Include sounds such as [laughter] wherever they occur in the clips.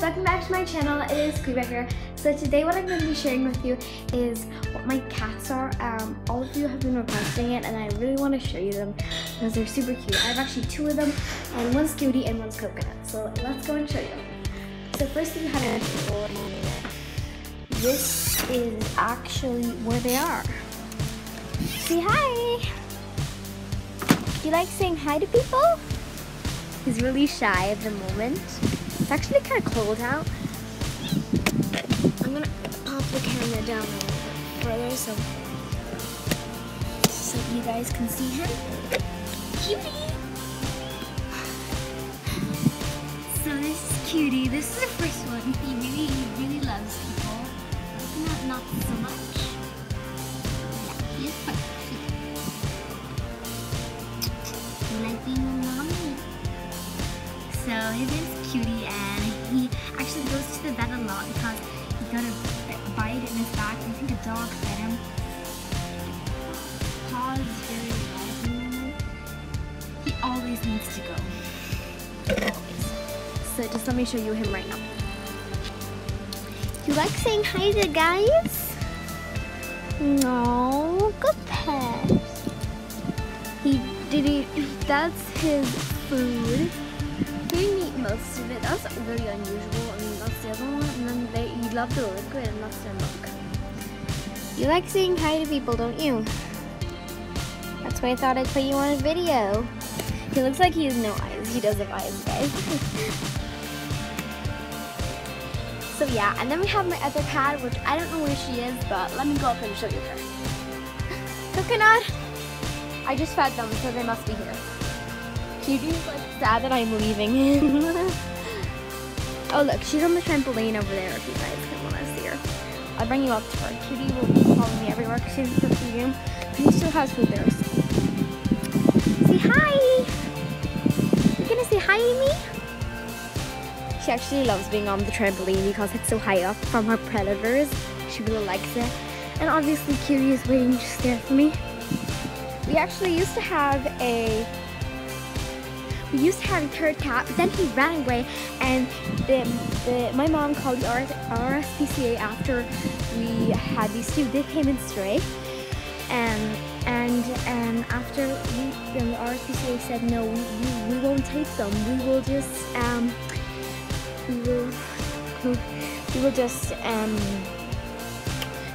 welcome back to my channel. It is Quebec here. So today what I'm going to be sharing with you is what my cats are. Um, all of you have been requesting it and I really want to show you them because they're super cute. I have actually two of them and one's Cutie and one's Coconut. So let's go and show you. So first we have a This is actually where they are. Say hi! Do you like saying hi to people? He's really shy at the moment. It's actually kind of cold out. I'm gonna pop the camera down a little bit further so, so you guys can see him. Cutie! [sighs] So this is Cutie. This is the first one. He really, really loves people. Not, not so much. Yeah, he is quite cute. Like being a mommy? So his Cutie and he actually goes to the vet a lot because he got a bite in his back. I think a dog bit him. Paws very. He always needs to go. Always. So just let me show you him right now. You like saying hi to guys? No, good pet. He did he [laughs] that's his food most of it. That's really unusual. Mean, that's the other one. And then they you love the liquid and that's their milk. You like saying hi to people, don't you? That's why I thought I'd put you on a video. He looks like he has no eyes. He does have eyes, guys. [laughs] so yeah, and then we have my other cat, which I don't know where she is, but let me go up and show you her. [laughs] Coconut! I just fed them, so they must be here. She's like sad that I'm leaving. him. [laughs] oh look, she's on the trampoline over there if you guys can want to see her. I'll bring you up to her. Cutie will be following me everywhere because she's in the food room. But he still has food there. Say hi! You gonna say hi to me? She actually loves being on the trampoline because it's so high up from her predators. She really likes it. And obviously Cutie is waiting just there for me. We actually used to have a we used to have a third cat, but then he ran away, and the, the, my mom called the RSPCA after we had these two. They came in stray, um, and and after we, the RSPCA said no, we, we, we won't take them. We will just um, we will [laughs] we will just um.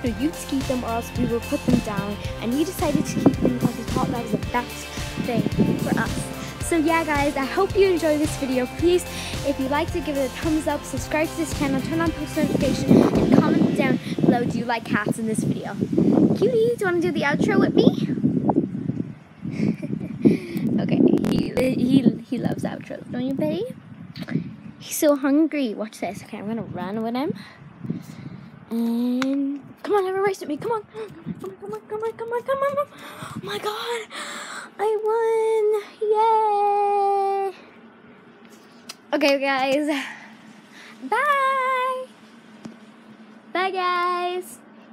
No, you'd keep them or else we will put them down. And we decided to keep them because we thought that was the best thing for us. So yeah guys, I hope you enjoyed this video. Please, if you like to give it a thumbs up, subscribe to this channel, turn on post notifications, and comment down below do you like cats in this video. Cutie, do you want to do the outro with me? [laughs] okay, he, he, he loves outros, don't you, Betty? He's so hungry. Watch this. Okay, I'm going to run with him. And come on, have a race with me. Come on. [gasps] Come on, come on, come on, come on, come on, come on. Oh my god. Okay, guys. [laughs] Bye! Bye, guys!